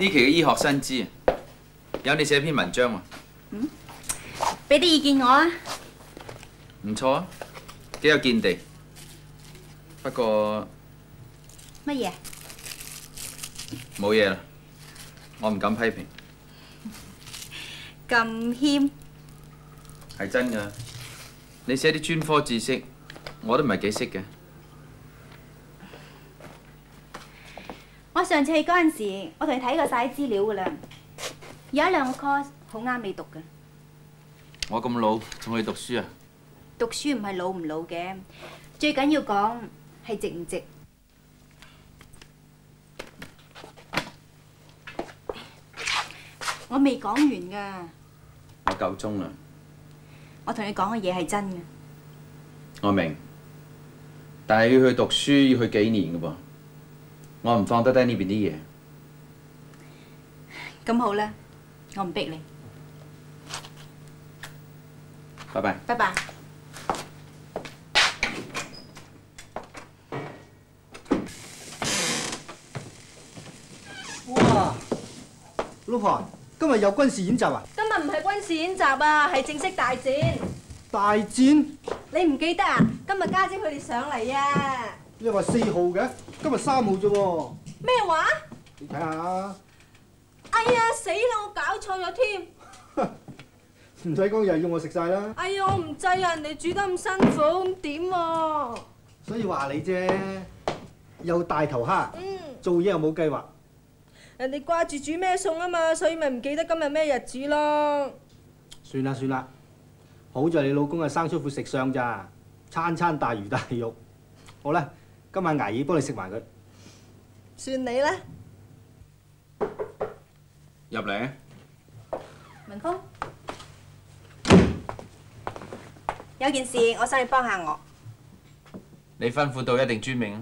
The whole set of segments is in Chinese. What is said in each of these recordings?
呢期嘅醫學新知啊，有你寫篇文章喎，俾啲意見我啊！唔錯啊，幾有見地。不過乜嘢？冇嘢啦，我唔敢批評，咁謙，係真㗎。你寫啲專科知識，我都唔係幾識嘅。我上次去嗰陣時，我同你睇過晒啲資料噶啦，有一兩個 course 好啱你讀嘅。我咁老仲去讀書啊？讀書唔係老唔老嘅，最緊要講係值唔值。我未講完噶，我夠鐘啦，我同你講嘅嘢係真嘅。我明。但係要去讀書要去幾年㗎噃，我唔放得低呢邊啲嘢。咁好啦，我唔逼你，拜拜。拜拜。哇！老婆，今日有軍事演習啊？今日唔係軍事演習啊，係正式大戰。大戰？你唔記得啊？今日家姐佢哋上嚟啊！你話四號嘅，今日三號啫喎。咩話？你睇下，哎呀，死啦！我搞錯咗添。唔使講又係要我食晒啦。哎呀，我唔制啊！人哋煮得咁辛苦，咁點啊？所以話你啫，又大頭蝦，嗯，做嘢又冇計劃。人哋掛住煮咩餸啊嘛，所以咪唔記得今日咩日子咯。算啦算啦，好在你老公係生出副食相咋，餐餐大魚大肉。好啦，今晚捱夜幫你食埋佢。算你啦。入嚟。文峰，有件事我想你幫下我。你吩咐到一定遵命啊！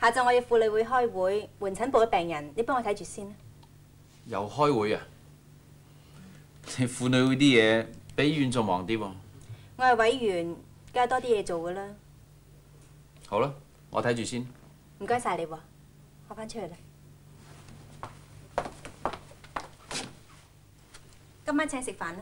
下晝我要婦女會開會，門診部嘅病人，你幫我睇住先。又開會啊！你婦女會啲嘢比醫院仲忙啲喎。我係委員，梗係多啲嘢做噶啦。好啦，我睇住先。唔該晒你喎，我翻出去啦。今晚請食飯啦。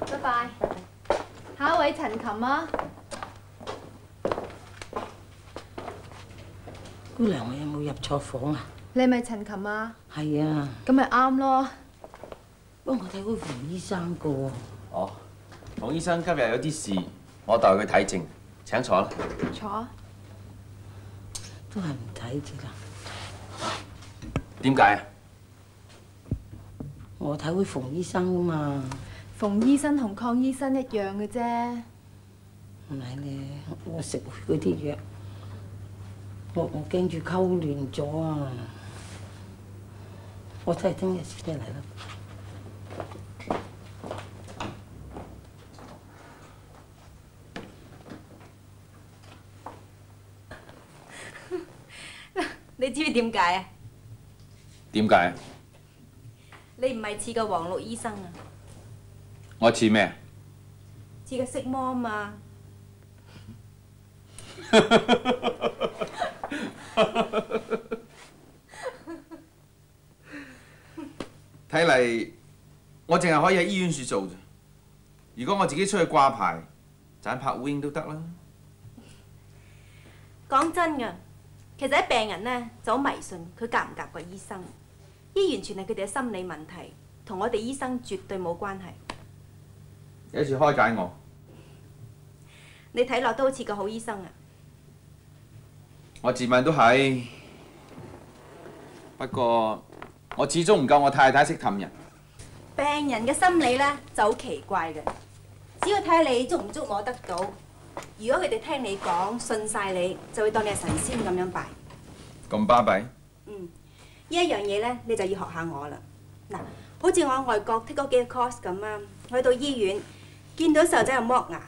拜拜。下一位陳琴啊，姑娘，我有冇入錯房啊？你係咪陳琴啊？係啊，咁咪啱咯。幫我睇嗰馮醫生個喎。哦，馮醫生今日有啲事，我代佢睇症。請坐啦。坐啊。都係唔睇住啦。點解啊？我睇會馮醫生噶嘛。馮醫生同邝醫生一樣嘅啫。唔係咧，我食嗰啲藥，我我驚住溝亂咗啊！我睇聽日先嚟啦。你知唔知點解啊？點解？你唔係似個黃綠醫生啊，我似咩？似個色魔啊嘛。睇嚟我淨係可以喺醫院處做啫。如果我自己出去掛牌，賺拍烏蠅都得啦。講真㗎，其實啲病人呢就好迷信，佢夾唔夾個醫生？依完全係佢哋嘅心理問題，同我哋醫生絕對冇關係。有一次開解我，你睇落都好似個好醫生啊！我自問都係，不過我始終唔夠我太太識氹人。病人嘅心理呢就好奇怪嘅，只要睇下你捉唔捉摸得到。如果佢哋聽你講，信晒你，就會當你係神仙咁樣拜。咁巴閉，嗯，呢一樣嘢呢，你就要學下我啦。嗱，好似我喺外國 take 嗰幾個 course 咁啊，我去到醫院見到細路仔又剝牙，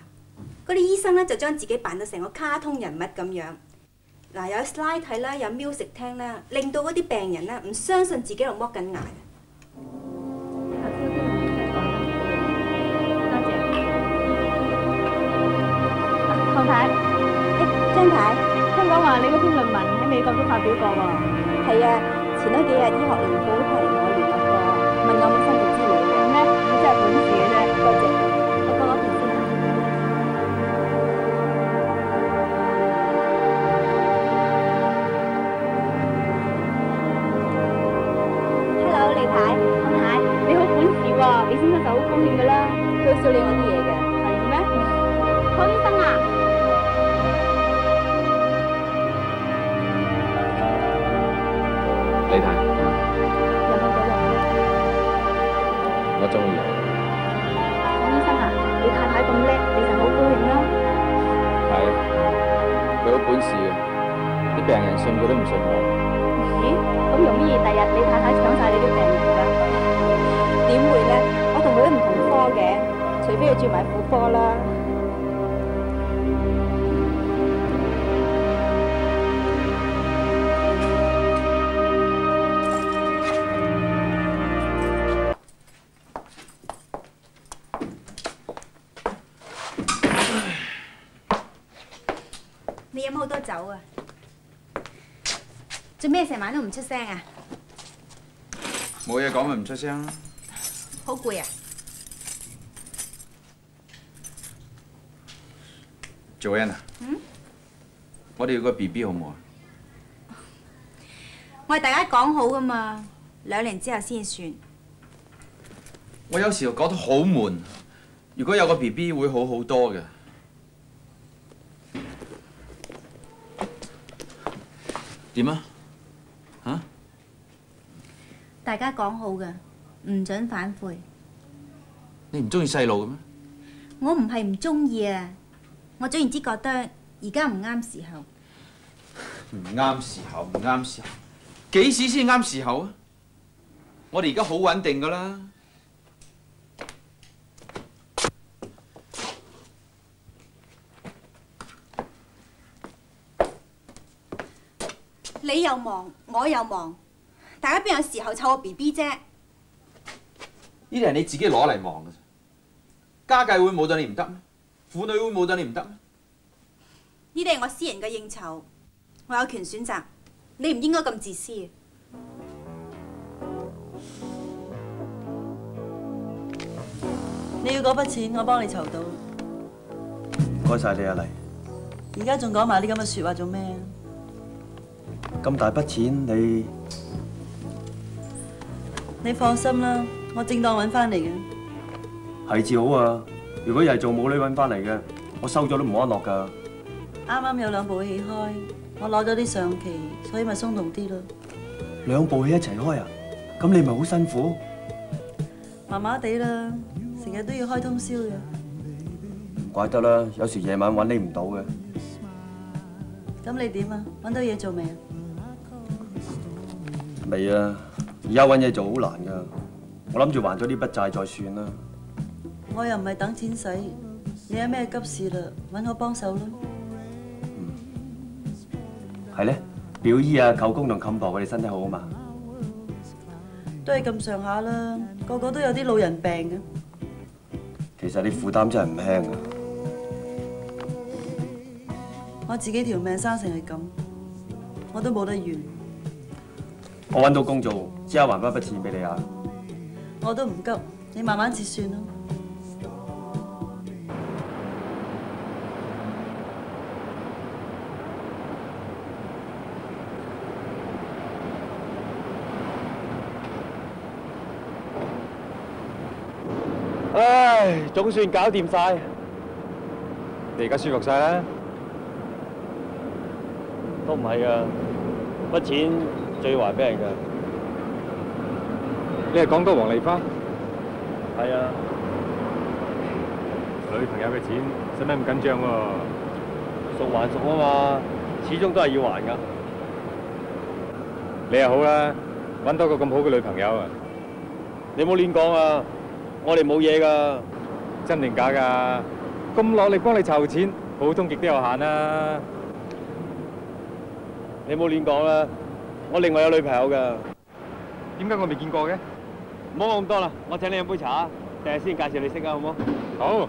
嗰啲醫生呢就將自己扮到成個卡通人物咁樣。嗱，有 slide 睇啦，有 music 聽啦，令到嗰啲病人呢唔相信自己喺度剝緊牙。张太，诶张太听讲话，你嗰篇论文喺美国都发表过㖞？系啊，前多几日医学联报都发咗我哋嘅过，问有冇新。唔出聲啊？冇嘢講咪唔出聲啦。好攰啊！Joanna，我哋要個 B B 好唔好啊？我哋大家講好噶嘛，兩年之後先算。我有時又覺得好悶，如果有個 B B 會好好多嘅。點啊？嚇？大家講好嘅，唔准反悔。你唔中意細路嘅咩？我唔係唔中意啊，我總言之覺得而家唔啱時候。唔啱時候，唔啱時候，幾時先啱時候啊？我哋而家好穩定噶啦。你又忙，我又忙，大家邊有時候湊個 B B 啫？呢啲係你自己攞嚟望嘅啫。家計會冇咗你唔得咩？婦女會冇咗你唔得咩？呢啲係我私人嘅應酬，我有權選擇。你唔應該咁自私嘅。你要嗰筆錢，我幫你籌到。唔該晒你啊，黎。而家仲講埋啲咁嘅説話做咩啊？咁大筆錢，你你放心啦，我正當揾翻嚟嘅。係至好啊！如果又係做母女揾翻嚟嘅，我收咗都唔安樂㗎。啱啱有兩部戲開，我攞咗啲上期，所以咪鬆動啲咯。兩部戲一齊開啊？咁你咪好辛苦。麻麻地啦，成成日都要開通宵嘅。唔怪得啦，有時夜晚揾你唔到嘅。咁你點啊？揾到嘢做未啊？未啊，而家揾嘢做好難噶。我諗住還咗呢筆債再算啦。我又唔係等錢使，你有咩急事啦，揾我幫手啦。嗯。係咧，表姨啊、舅公同冚婆佢哋身體好啊嘛？都係咁上下啦，個個都有啲老人病嘅。其實你負擔真係唔輕啊！我自己條命生成係咁，我都冇得怨。我揾到工做，之後還翻筆錢俾你啊！我都唔急，你慢慢折算咯。唉，總算搞掂晒。你而家舒服晒啦？都唔係啊，筆錢最還俾人㗎。你係講到黃麗花？係啊。女朋友嘅錢使咩咁緊張喎？熟還熟啊嘛，始終都係要還㗎。你又好啦，揾到個咁好嘅女朋友啊！你冇亂講啊！我哋冇嘢噶，真定假噶？咁落力幫你籌錢，普通極都有限啦。你冇亂講啦，我另外有女朋友噶。點解我未見過嘅？唔好講咁多啦，我請你飲杯茶，第日先介紹你識啊，好唔好？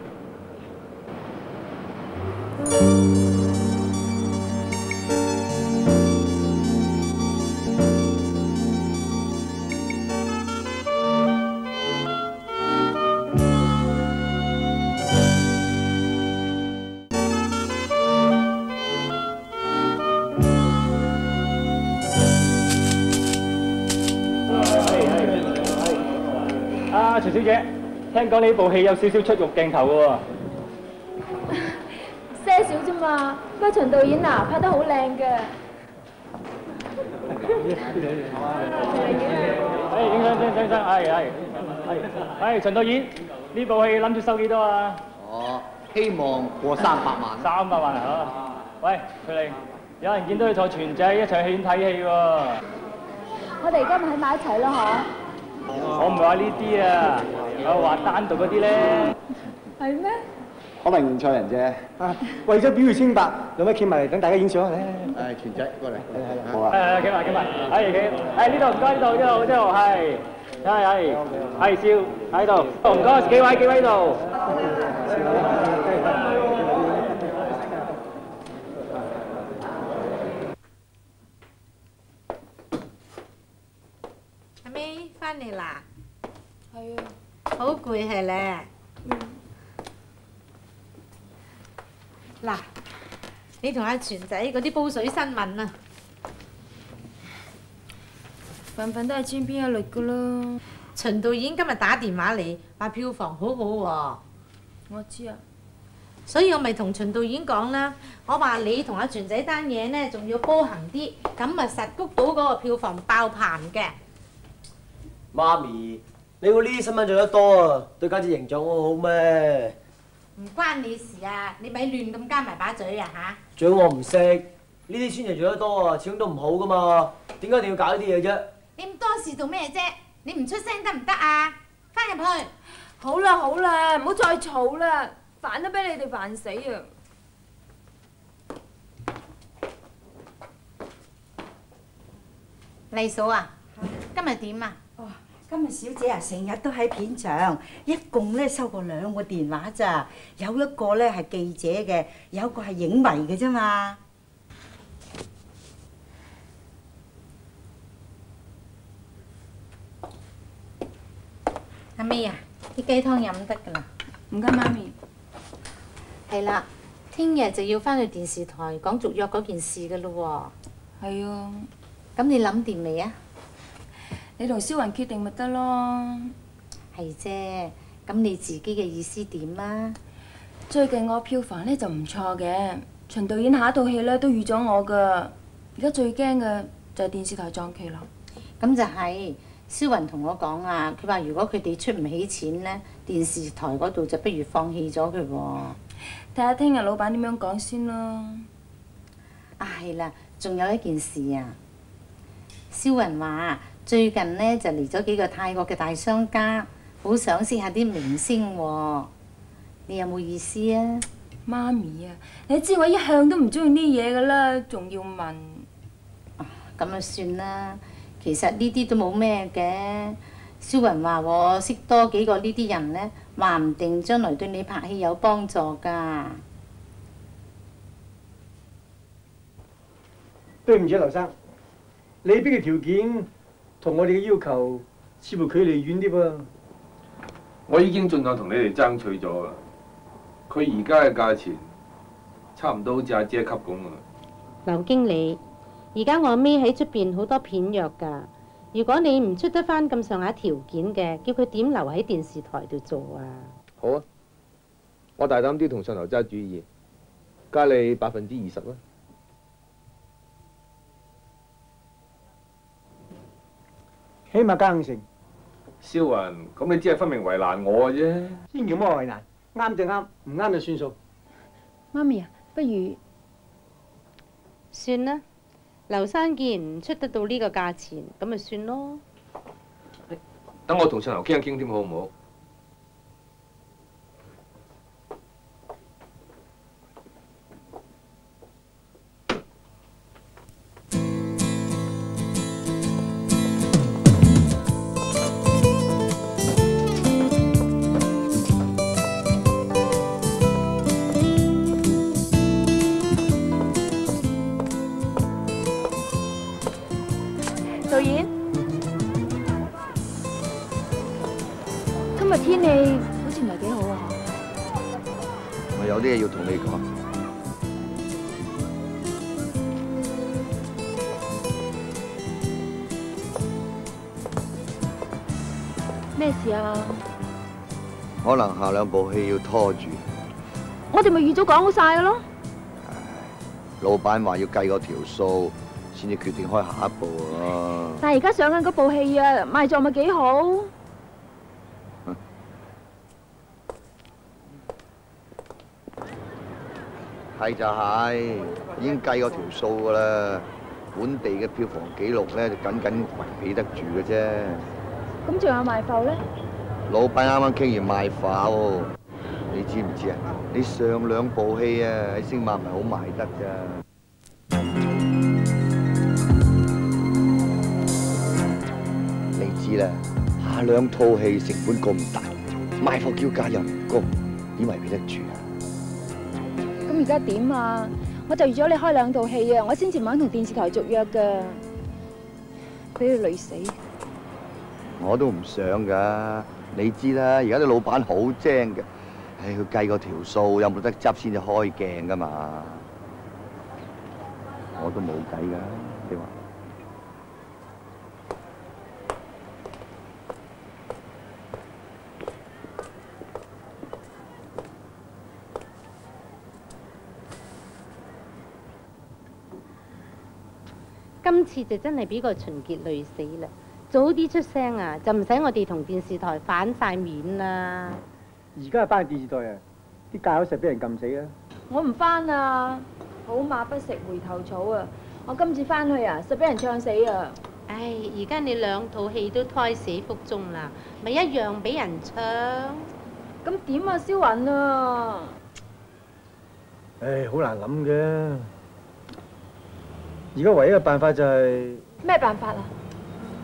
好。聽講呢部戲有少少出肉鏡頭喎。些少啫嘛，不過秦導演啊拍得好靚嘅。誒，影相，影相，影相，係係係。係秦導演，呢部戲諗住收幾多啊？哦，希望過三百萬。三百萬啊！喂，徐玲，有人見到你坐全仔一齊戲院睇戲喎。我哋而家咪喺埋一齊咯，嗬？我唔係話呢啲啊，我話單獨嗰啲咧。係咩？我咪唔錯人啫。啊，為咗表現清白，有咩企埋嚟等大家影相咧？誒，全仔過嚟。好啊。誒，企埋企埋，係企，係呢度唔該呢度呢度呢度係，係係係笑喺度，唔該幾位幾位呢度。阿咪翻嚟啦，係啊。好攰係咧。嗱，你同阿全仔嗰啲煲水新聞啊，份份都係千篇一律噶啦。秦導演今日打電話嚟話票房好好喎，我知啊。所以我咪同秦導演講啦，我話你同阿全仔單嘢呢，仲要波行啲，咁咪實谷到嗰個票房爆棚嘅。媽咪，你估呢啲新聞做得多啊，對家姐形象好好咩？唔關你事啊！你咪亂咁加埋把嘴啊嚇！我唔識，呢啲宣傳做得多啊，始終都唔好噶嘛。點解一定要搞呢啲嘢啫？你咁多事做咩啫？你唔出聲得唔得啊？翻入去。好啦好啦，唔好再吵啦，煩都俾你哋煩死啊！麗嫂啊，今日點啊？今日小姐啊，成日都喺片場，一共咧收過兩個電話咋，有一個咧係記者嘅，有一個係影迷嘅啫嘛。阿 May 啊，啲雞湯飲得㗎啦。唔該，媽咪。係啦，聽日就要翻去電視台講續約嗰件事㗎咯喎。係啊。咁你諗掂未啊？你同蕭雲決定咪得咯。係啫，咁你自己嘅意思點啊？最近我票房咧就唔錯嘅，秦導演下一套戲咧都預咗我噶。而家最驚嘅就係電視台撞期啦。咁就係、蕭雲同我講啊，佢話如果佢哋出唔起錢呢，電視台嗰度就不如放棄咗佢喎。睇下聽日老闆點樣講先咯。啊，係啦，仲有一件事啊，蕭雲話最近呢就嚟咗幾個泰國嘅大商家，好想識下啲明星喎。你有冇意思啊？媽咪啊，你知我一向都唔中意呢嘢噶啦，仲要問。咁啊算啦，其實呢啲都冇咩嘅。蕭雲話我識多幾個呢啲人呢，話唔定將來對你拍戲有幫助㗎。對唔住啊，劉生，你邊嘅條件同我哋嘅要求似乎距離遠啲噃。我已經盡量同你哋爭取咗啦。佢而家嘅價錢差唔多好似阿姐級咁啊！劉經理，而家我阿妹喺出邊好多片約㗎。如果你唔出得翻咁上下條件嘅，叫佢點留喺電視台度做啊？好啊，我大膽啲同上頭揸主意，加你百分之二十啦。起碼加五成。蕭雲，咁你只係分明為難我嘅啫。先叫乜為難？啱就啱，唔啱就算數。媽咪啊，不如算啦。劉生既然唔出得到呢個價錢，咁咪算咯。等我同上頭傾一傾添，好唔好？部戲要拖住，我哋咪預早講好晒嘅咯。老闆話要計個條數先至決定開下一步啊！但係而家上緊嗰部戲啊，賣座咪幾好？係就係，已經計過條數噶啦。本地嘅票房紀錄咧就僅僅維持得住嘅啫。咁仲有賣埠咧？老闆啱啱傾完賣化喎，你知唔知啊？你上兩部戲啊喺星馬唔係好賣得咋。你知啦，下兩套戲成本咁大，賣貨叫價又唔高，點維持得住啊？咁而家點啊？我就預咗你開兩套戲啊，我先至唔肯同電視台續約噶，俾你累死。我都唔想噶，你知啦，而家啲老闆好精嘅，唉，佢計個條數有冇得執先至開鏡噶嘛，我都冇計噶，你話？今次就真係俾個秦傑累死啦！早啲出聲啊，就唔使我哋同電視台反晒面啦。而家係翻電視台啊，啲價口實俾人撳死啊！我唔翻啊！好馬不食回頭草啊！我今次翻去啊，實俾人唱死啊！唉，而家你兩套戲都胎死腹中啦，咪一樣俾人唱。咁點啊，蕭雲啊？唉，好難諗嘅。而家唯一嘅辦法就係，咩辦法啊？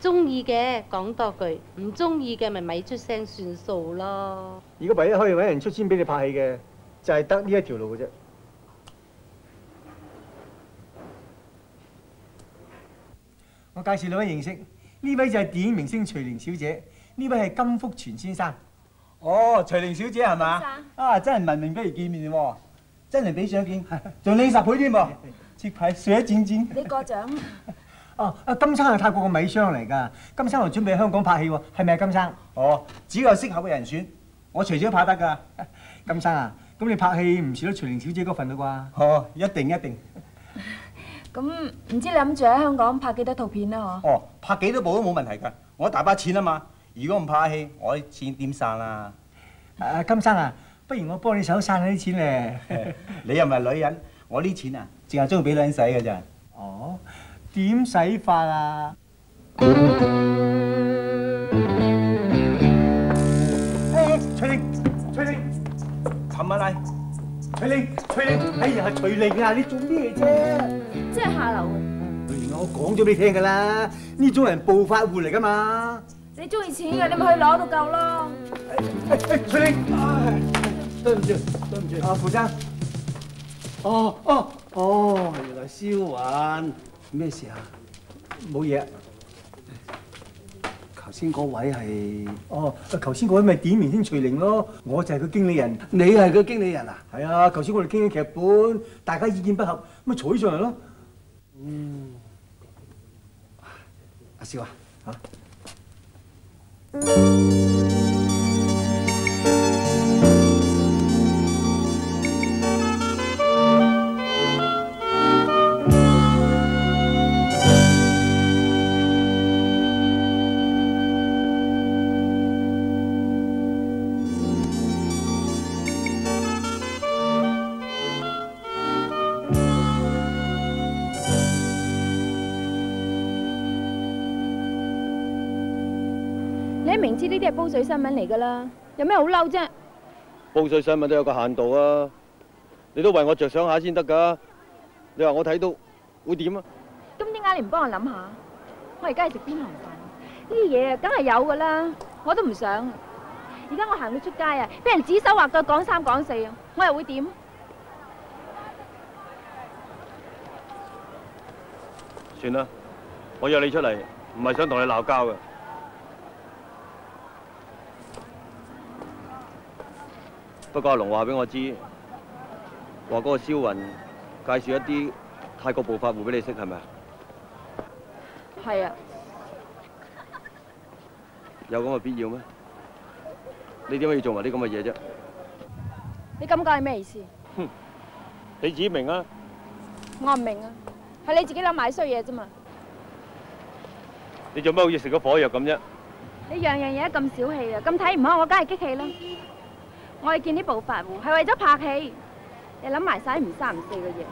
中意嘅講多句，唔中意嘅咪咪出聲算數咯。如果唯一可以揾人出錢俾你拍戲嘅，就係得呢一條路嘅啫。我介紹兩位認識，呢位就係電影明星徐玲小姐，呢位係金福全先生。哦，徐玲小姐係嘛？啊，真係聞名不如見面喎，真係比相見，仲靚十倍添喎，切牌水一戰戰。你過獎。哦，啊金生係泰國個米商嚟㗎，金生又準備喺香港拍戲喎，係咪啊金生？哦，只要有適合嘅人選，我隨時都拍得㗎。金生啊，咁你拍戲唔少得徐玲小姐嗰份啦啩？哦，一定一定。咁唔知你諗住喺香港拍幾多套片啊？嗬？哦，拍幾多部都冇問題㗎，我大把錢啊嘛。如果唔拍戲，我啲錢點散啊？誒金生啊，不如我幫你手散下啲錢咧。你又唔係女人，我啲錢啊，淨係中意俾女人使㗎咋。哦，點洗法啊？誒，徐玲，翠玲，尋晚嚟，翠玲，翠玲，哎呀，翠玲啊，你做咩啫？即係下流。徐玲啊，我講咗俾你聽㗎啦，呢種人暴發户嚟㗎嘛。你中意錢嘅，你咪去攞到夠咯。誒，徐玲，對唔住，對唔住，啊，傅生。哦哦哦，原來蕭雲，咩事啊？冇嘢。頭先嗰位係哦，頭先嗰位咪點明星徐玲咯，我就係佢經理人。你係佢經理人啊？係啊，頭先我哋傾緊劇本，大家意見不合，咪坐上嚟咯。嗯，阿少啊，嚇。煲水新聞嚟㗎啦，有咩好嬲啫？煲水新聞都有個限度啊！你都為我着想下先得㗎。你話我睇到會點啊？咁點解你唔幫我諗下？我而家係食邊行飯？呢啲嘢啊，梗係有㗎啦，我都唔想。而家我行到出街啊，俾人指手畫腳講三講四啊，我又會點？算啦，我約你出嚟，唔係想同你鬧交嘅。不過阿龍話俾我知，話嗰個蕭雲介紹一啲泰國暴發戶俾你識，係咪啊？係啊，有咁嘅必要咩？你點解要做埋啲咁嘅嘢啫？你咁講係咩意思？哼你自己明啊？我唔明啊，係你自己諗埋衰嘢啫嘛。你做咩好似食咗火藥咁啫？你樣樣嘢都咁小氣啊，咁睇唔開，我梗係激氣啦。我哋見啲暴發戶係為咗拍戲，你諗埋晒唔三唔四嘅嘢。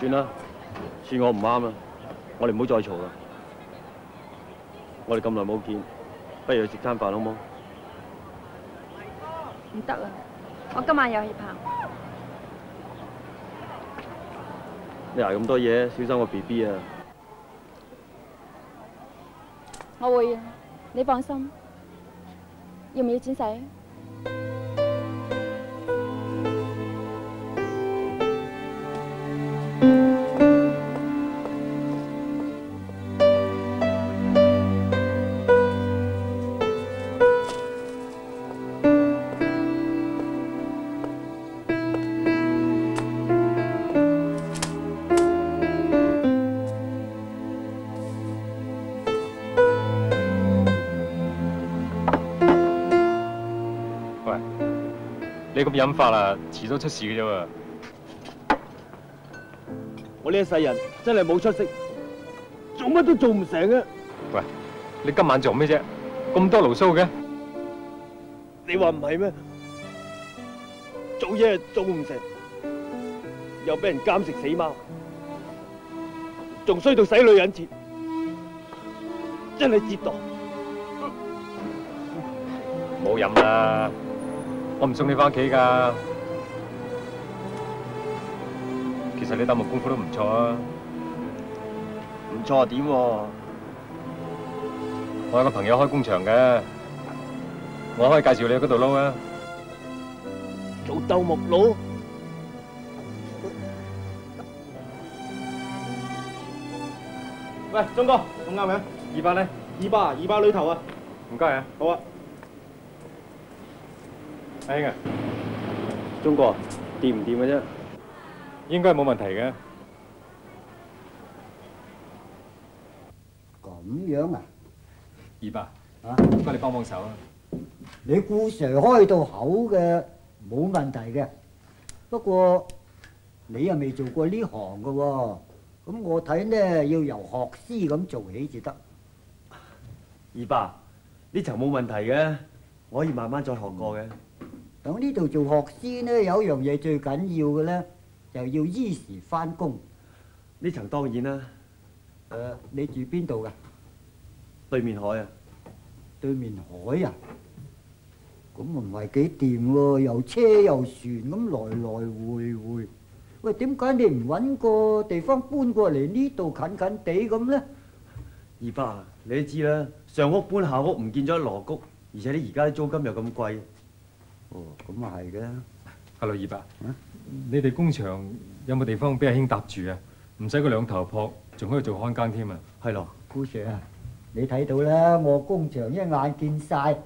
算啦，算我唔啱啦，我哋唔好再嘈啦。我哋咁耐冇見，不如去食餐飯好冇？唔得啦，我今晚有戲拍。你捱咁多嘢，小心個 B B 啊！我會，你放心。要唔要錢使？你咁飲法啦，遲早出事嘅啫喎。我呢一世人真係冇出息，做乜都做唔成啊！喂，你今晚做咩啫？咁多牢騷嘅？你話唔係咩？做嘢做唔成，又俾人監食死貓，仲衰到使女人錢，真係折墮。冇飲啦，我唔送你翻屋企噶。其實你打木功夫都唔錯啊。唔錯啊？點喎？我有個朋友開工場嘅，我可以介紹你去嗰度撈啊。做鬥木佬，喂，鐘哥，咁啱未啊？二百咧？二百啊，二百裏頭啊。唔該啊。好啊。阿兄啊，中國掂唔掂嘅啫？應該係冇問題嘅。咁樣啊？二伯啊，唔該你幫幫手啊！你顧 Sir 開到口嘅冇問題嘅，不過你又未做過呢行嘅喎，咁我睇呢要由學師咁做起至得。二伯，呢層冇問題嘅，我可以慢慢再學過嘅。喺呢度做學師呢，有一樣嘢最緊要嘅呢，就要依時翻工。呢層當然啦。誒、你住邊度㗎？對面海啊！對面海啊？咁唔係幾掂喎，又車又船咁來來回回。喂，點解你唔揾個地方搬過嚟呢度近近地咁呢？二伯啊，你都知啦，上屋搬下屋唔見咗一籮谷，而且你而家啲租金又咁貴。哦，咁啊係嘅。Hello，二伯，你哋工場有冇地方俾阿兄搭住啊？唔使佢兩頭撲，仲可以做看更添啊！係咯，姑 Sir 啊，你睇到啦，我工場一眼見晒，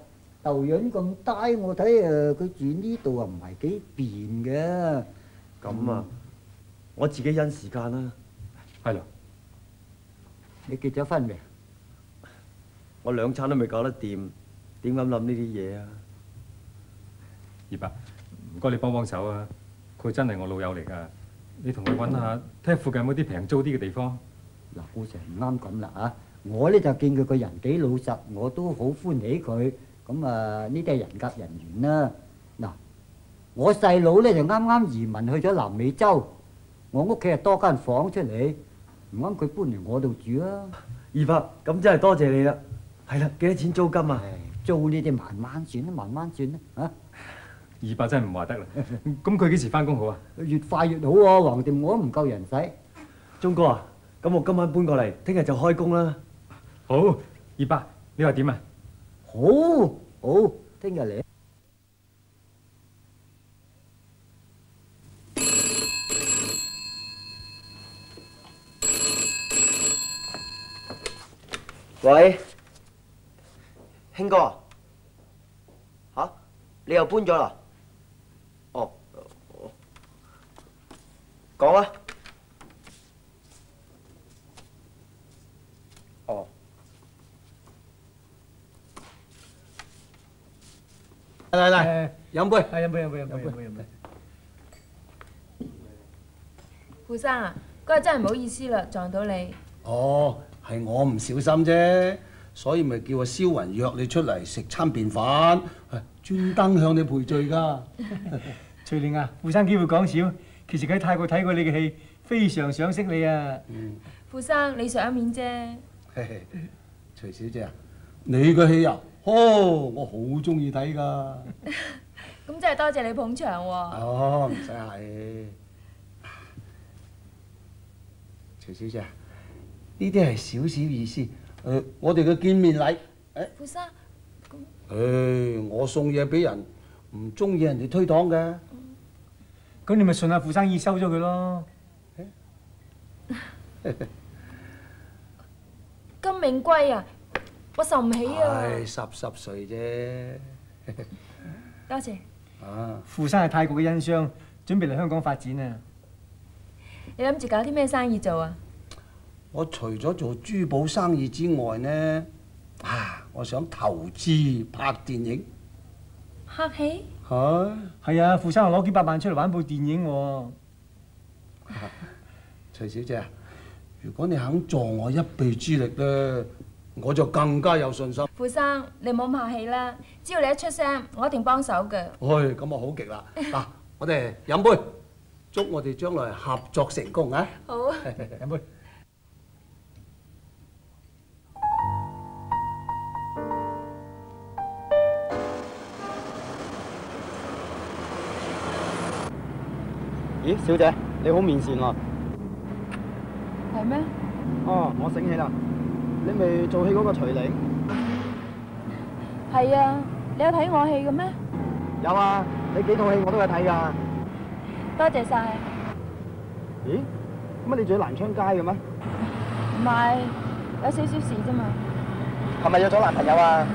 豆樣咁低，我睇誒佢住呢度啊唔係幾便嘅。咁啊，我自己因時間啦。係咯。你結咗婚未？我兩餐都未搞得掂，點敢諗呢啲嘢啊？二伯，唔該你幫幫手啊！佢真係我老友嚟㗎，你同佢揾下，睇下附近有冇啲平租啲嘅地方。嗱，顧 Sir 唔啱咁啦嚇，我咧就見佢個人幾老實，我都好歡喜佢。咁啊，呢啲係人夾人緣啦。嗱，我細佬咧就啱啱移民去咗南美洲，我屋企係多間房出嚟，唔啱佢搬嚟我度住啊。二伯，咁真係多謝你啦。係啦，幾多錢租金啊？租呢啲慢慢算啦，慢慢算啦嚇。二伯真係唔話得啦。咁佢幾時翻工好啊？越快越好喎，橫掂我都唔夠人使。鐘哥啊，咁我今晚搬過嚟，聽日就開工啦。好，二伯，你話點啊？好，好，聽日嚟。喂，興哥啊，你又搬咗啦？哦，哦講啊。哦，嚟嚟，飲杯，係飲杯飲杯飲杯飲杯飲杯。傅生啊，嗰日真係唔好意思啦，撞到你。哦，係我唔小心啫，所以咪叫阿蕭雲約你出嚟食餐便飯，係專登向你賠罪㗎。翠玲啊，傅生機會講笑，其實佢喺泰國睇過你嘅戲，非常賞識你啊。傅生，你上一面啫。嘿嘿徐小姐啊，你嘅戲啊，哦，我好中意睇㗎。咁真係多謝你捧場喎。哦，唔使客氣。徐小姐啊，呢啲係少少意思。誒、我哋嘅見面禮，誒、傅生，誒，我送嘢俾人，唔中意人哋推搪嘅。咁你咪順下傅生意收咗佢咯。金明龜啊，我受唔起啊！唉，十十歲啫。多謝。啊，傅生係泰國嘅恩商，準備嚟香港發展啊。你諗住搞啲咩生意做啊？我除咗做珠寶生意之外呢，啊，我想投資拍電影。拍戲？係係啊，傅生攞幾百萬出嚟玩部電影喎。徐小姐啊，如果你肯助我一臂之力咧，我就更加有信心。傅生，你唔好咁客氣啦，只要你一出聲，我一定幫手嘅。唉，咁啊好極啦！嗱，我哋飲杯，祝我哋將來合作成功啊！好啊。飲杯。咦，小姐，你好面善喎。係咩？哦，我醒起啦，你咪做戲嗰個徐玲？係啊，你有睇我戲嘅咩？有啊，你幾套戲我都有睇㗎。多謝晒。咦？乜你住喺南昌街嘅咩？唔係，有少少事啫嘛。係咪约咗男朋友啊？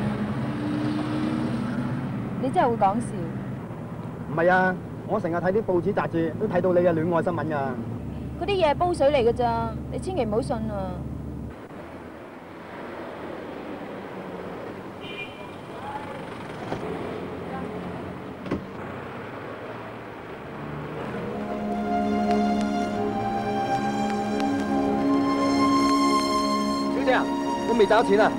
你真係會講笑？唔係啊，我成日睇啲報紙雜誌都睇到你嘅戀愛新聞㗎。嗰啲嘢係煲水嚟㗎咋，你千祈唔好信啊！小姐啊，我未找錢啊！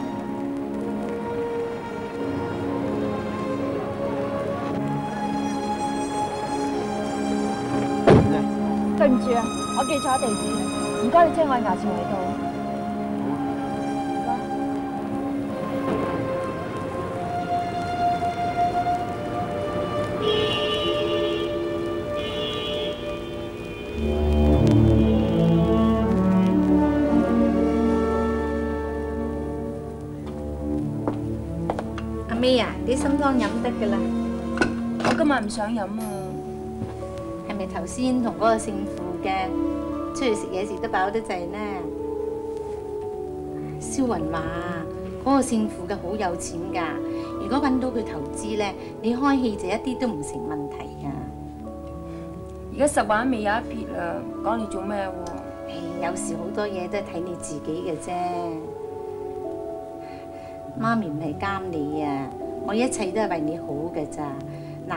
對唔住啊，我記錯地址，唔該你車我去衙前圍度。阿 May 啊，啲心湯飲得㗎啦。我今日唔想飲啊。係咪頭先同嗰個姓傅嘅出去食嘢食得飽得滯呢？蕭雲話：嗰、個姓傅嘅好有錢㗎，如果揾到佢投資咧，你開戲就一啲都唔成問題㗎。而家十萬未有一撇啦，講你做咩喎？唉有時好多嘢都係睇你自己嘅啫。媽咪唔係監你啊，我一切都係為你好嘅咋。嗱，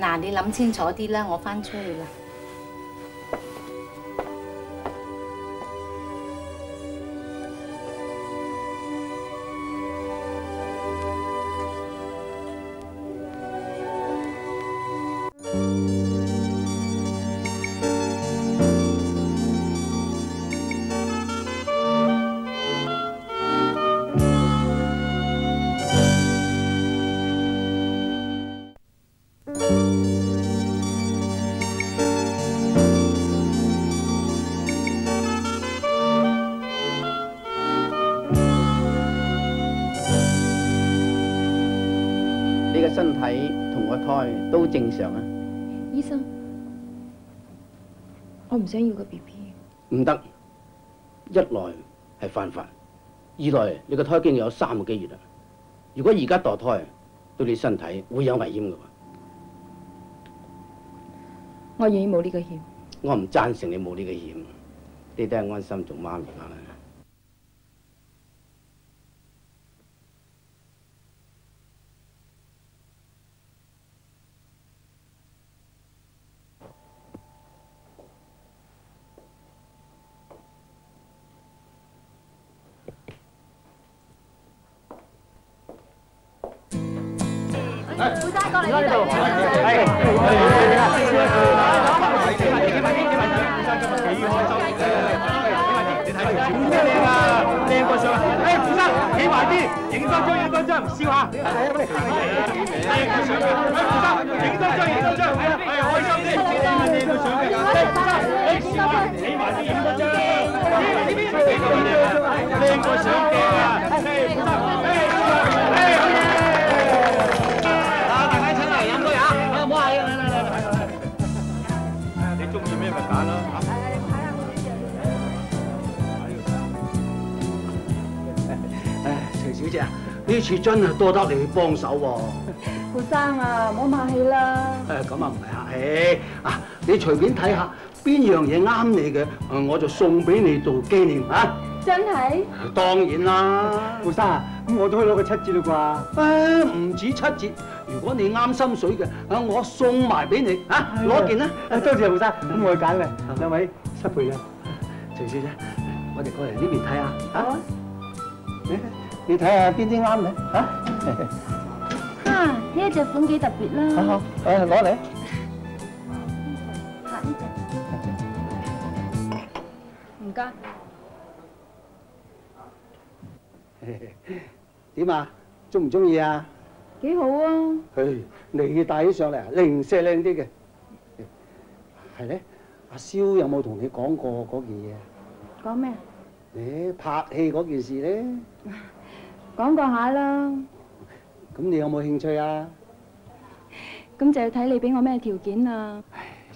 嗱，你諗清楚啲啦，我翻出去啦。胎都正常啊？醫生，我唔想要個 B B。唔得，一來係犯法，二來你個胎經有三個幾月啦。如果而家墮胎，對你身體會有危險嘅喎。我願意冇呢個險。我唔贊成你冇呢個險，你都係安心做媽咪啦。傅生過嚟呢度係咩靚啊？靚過上，誒，傅生企埋啲，影多張，影多張，笑下。係啊，靚過上嘅，誒，傅生影多張，影多張，係啊，係開心啲，靚過上嘅，誒，傅生，誒，笑下，企埋啲，影多張，呢邊呢邊呢邊，靚過上鏡呢次真係多得你去幫手喎。傅生啊，唔好客氣啦。誒咁啊，唔係客氣啊！你隨便睇下邊樣嘢啱你嘅，我就送俾你做紀念啊！真係？當然啦，傅生啊，咁我都可以攞個七折啦誒唔止七折，如果你啱心水嘅，啊我送埋俾你啊！攞件啦！啩？多謝傅生，咁我去揀啦，兩位失陪啦。徐小姐，我哋過嚟呢邊睇下好啊。你你睇下邊啲啱你嚇？啊，呢一隻款幾特別啦。好好，誒攞嚟。嚇呢隻。唔該。點啊？中唔中意啊？幾好啊！唉，你帶起上嚟啊，零舍靚啲嘅。係咧，阿蕭有冇同你講過嗰件嘢啊？講咩？誒，拍戲嗰件事咧，講過下啦，咁你有冇興趣啊？咁就要睇你俾我咩條件啊！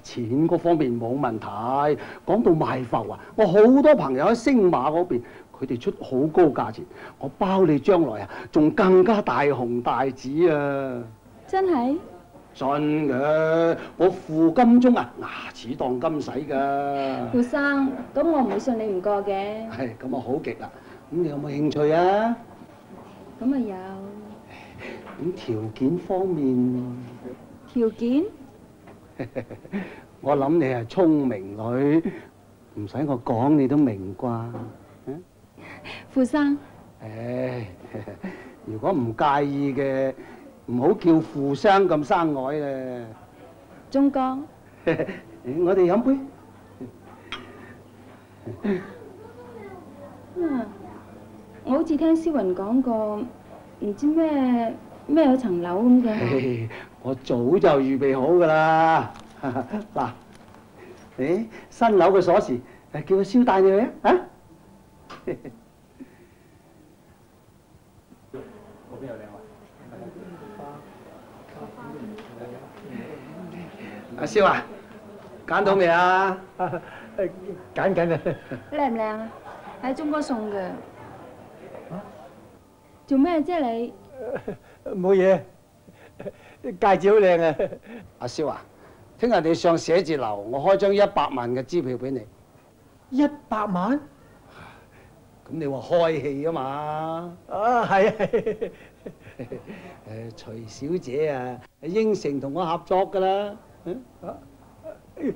錢嗰方面冇問題。講到賣浮啊，我好多朋友喺星馬嗰邊，佢哋出好高價錢，我包你將來啊，仲更加大紅大紫啊！真係？真嘅，我付金鐘啊，牙齒當金使㗎。胡生，咁我唔會信你唔過嘅。係咁啊，好極啦！咁你有冇興趣啊？咁啊有。咁條件方面，條件，我諗你係聰明女，唔使我講你都明啩。富生，誒，如果唔介意嘅，唔好叫富生咁生外啦。中江，我哋飲杯。嗯，我好似聽蕭雲講過，唔知咩咩有層樓咁嘅。我早就預備好㗎啦。嗱，誒新樓嘅鎖匙，誒叫阿蕭帶你去啊！啊！嗰邊有靚阿蕭啊，揀到未啊？揀緊啊！靚唔靚啊？喺中哥送嘅。做咩啫你？冇嘢，戒指好靚啊！阿蕭啊，聽日你上寫字樓，我開張一百萬嘅支票俾你。一百萬？咁你話開戲啊嘛？啊，係啊係。誒，徐小姐啊，應承同我合作㗎啦。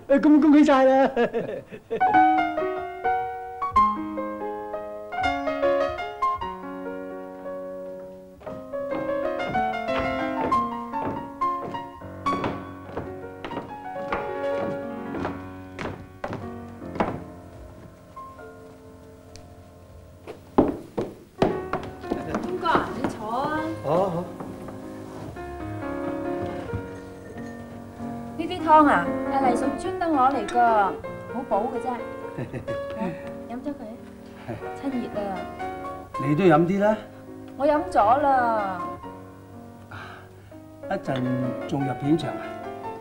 咁恭喜晒啦！㗎，好補嘅啫。飲咗佢啊，趁熱啊！你都飲啲啦，我飲咗啦。一陣仲入片場啊？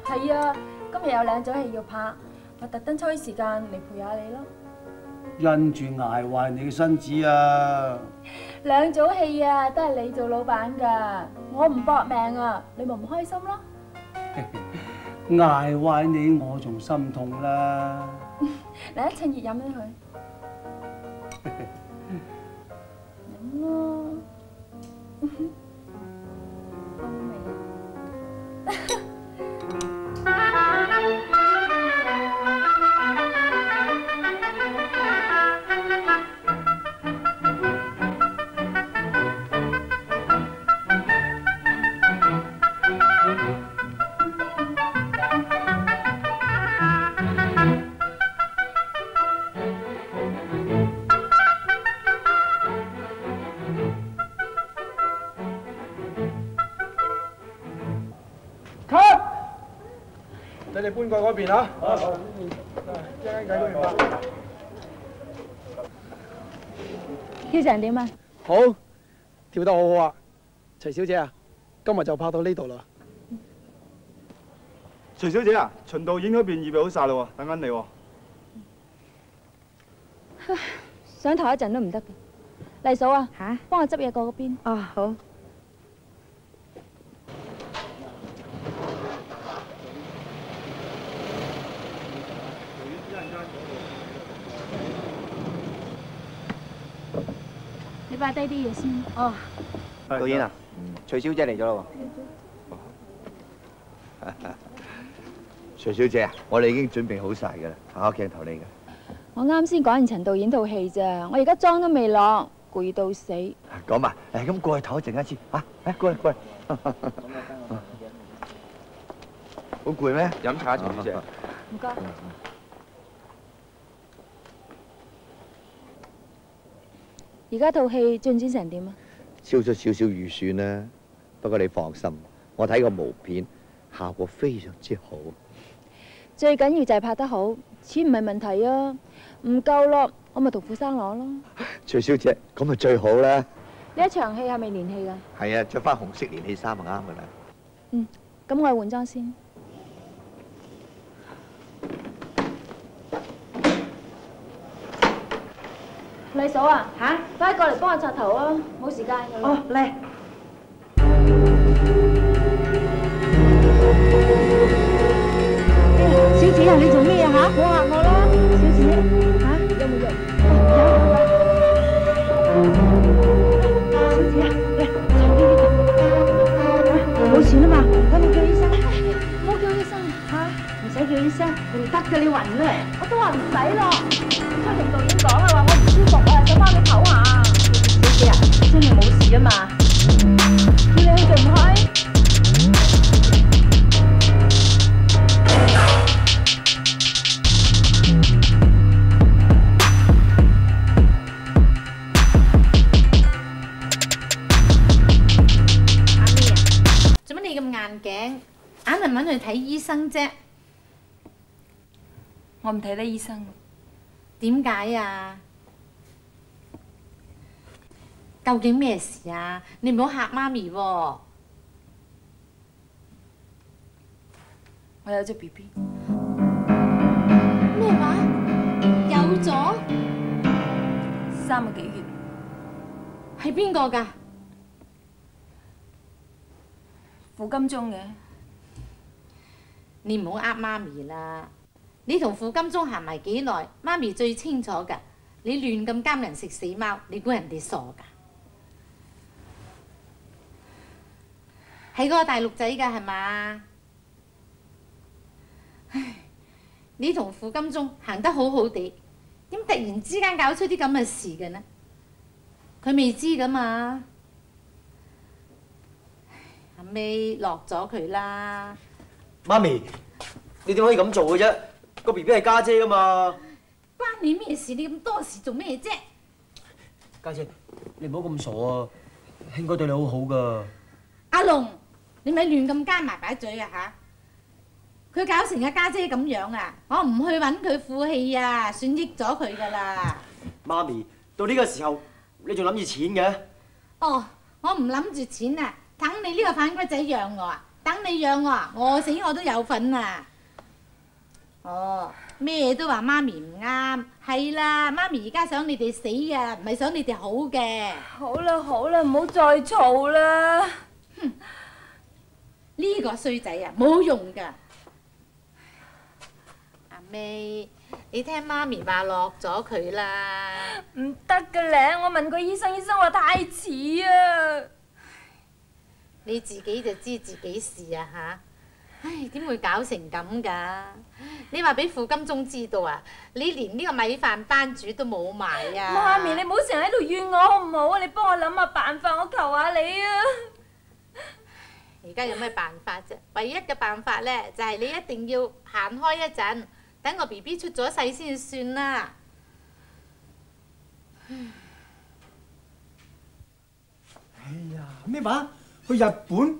係啊，今日有兩組戲要拍，我特登抽啲時間嚟陪下你咯。因住捱壞你嘅身子啊！兩組戲啊，都係你做老闆㗎，我唔搏命啊，你咪唔開心咯。捱壞你我仲心痛啦。嚟，趁熱飲啦佢。飲咯。你哋搬過嗰邊啊？好，一陣間計嗰邊拍。挑成點啊？好，跳得好好啊！徐小姐啊，今日就拍到呢度啦。徐小姐啊，秦導演嗰邊預備好晒啦喎，等緊你喎。想唞一陣都唔得嘅。麗嫂啊，嚇，幫我執嘢過嗰邊。哦，好。擺低啲嘢先。哦。導演啊，徐小姐嚟咗啦喎。徐小姐啊，我哋已經準備好晒㗎啦，下個鏡頭你嘅。我啱先講完陳導演套戲咋，我而家妝都未落，攰到死。講埋，誒咁過去唞一陣間先嚇，誒過嚟過嚟。好攰咩？飲茶啊，徐小姐。唔該。而家套戲進展成點啊？超出少少預算啦。不過你放心，我睇過毛片，效果非常之好。最緊要就係拍得好，錢唔係問題啊。唔夠咯，我咪同富生攞咯。徐小姐，咁咪最好啦。呢一場戲係咪連戲㗎？係啊，着翻紅色連戲衫就啱噶啦。嗯，咁我去換裝先。麗嫂啊，吓，快過嚟幫我擦頭啊！冇時間㗎啦。哦，嚟。小姐啊，你做咩啊吓？冇嚇我啦，小姐吓，有冇用？小姐啊，嚟坐呢度。冇錢啊嘛，有冇叫醫生？叫醫生，唔得㗎，你暈啦。我都話唔使咯。出庭導演講啊，話我唔舒服啊，想翻屋企唞下。小姐啊，真係冇事啊嘛。叫你去仲唔去？做乜你咁硬頸，硬係揾去睇醫生啫？我唔睇得醫生。點解啊？究竟咩事啊？你唔好嚇媽咪喎、我有隻 B B。咩話？有咗？三個幾月。係邊個㗎？傅金鐘嘅。你唔好呃媽咪啦！你同傅金鐘行埋幾耐，媽咪最清楚㗎。你亂咁監人食死貓，你估人哋傻㗎？係嗰個大陸仔㗎係嘛？唉，你同傅金鐘行得好好地，點突然之間搞出啲咁嘅事嘅呢？佢未知㗎嘛？後尾落咗佢啦。媽咪，你點可以咁做嘅啫？個 B B 係家姐噶嘛？關你咩事？你咁多事做咩啫？家姐，你唔好咁傻啊！興哥對你好好噶。阿龍，你咪亂咁加埋擺嘴啊嚇！佢搞成阿家姐咁樣啊！我唔去揾佢負氣啊，算益咗佢噶啦。媽咪，到呢個時候你仲諗住錢嘅？哦，我唔諗住錢啊，等你呢個反骨仔養我啊！等你養我啊，餓死我都有份啊！哦，咩都話媽咪唔啱，係啦，媽咪而家想你哋死啊，唔係想你哋好嘅。好啦好啦，唔好再嘈啦。哼呢個衰仔啊，冇用噶。阿 May，你聽媽咪話落咗佢啦。唔得噶咧，我問過醫生，醫生話太遲啊。你自己就知自己事啊吓！唉，點會搞成咁㗎？你話俾傅金鐘知道啊！你連呢個米飯班主都冇埋啊！媽咪，你唔好成日喺度怨我好唔好啊？你幫我諗下辦法，我求下你啊！而家有咩辦法啫？唯一嘅辦法咧，就係你一定要行開一陣，等個 B B 出咗世先算啦。哎呀，咩話？去日本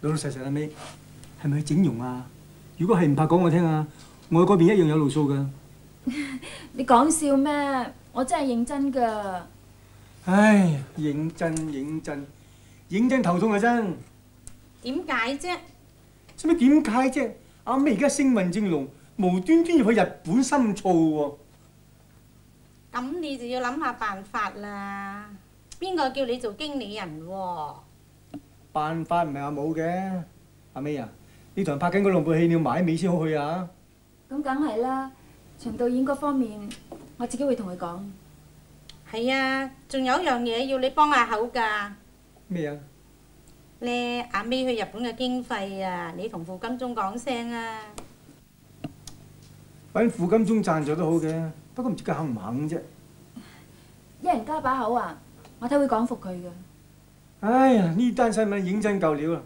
老老實實阿美，係咪去整容啊？如果係唔怕講我聽啊，我喺嗰邊一樣有路數噶。你講笑咩？我真係認真噶。唉，認真認真，認真頭痛啊真。點解啫？使乜點解啫？阿美而家聲運正隆，無端端要去日本深造喎。咁你就要諗下辦法啦。邊個叫你做經理人喎？辦法唔係話冇嘅，阿 May 啊，你同人拍緊嗰兩部戲，你要埋尾先好去啊！咁梗係啦，陳導演嗰方面我自己會同佢講。係啊，仲有一樣嘢要你幫下口㗎。咩啊？咧阿 May 去日本嘅經費啊，你同傅金鐘講聲啊。揾傅金鐘贊助都好嘅，不過唔知佢肯唔肯啫。一人加把口啊！我睇會講服佢嘅。哎呀，呢單新聞認真夠料啦！